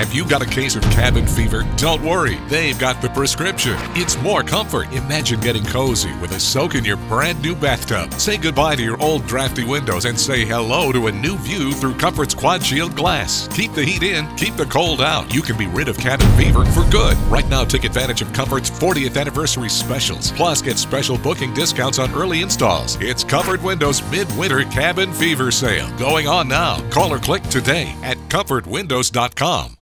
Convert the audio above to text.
Have you got a case of cabin fever? Don't worry, they've got the prescription. It's more comfort. Imagine getting cozy with a soak in your brand new bathtub. Say goodbye to your old drafty windows and say hello to a new view through Comfort's Quad Shield glass. Keep the heat in, keep the cold out. You can be rid of cabin fever for good. Right now, take advantage of Comfort's 40th anniversary specials. Plus, get special booking discounts on early installs. It's Comfort Windows Midwinter Cabin Fever Sale going on now. Call or click today at comfortwindows.com.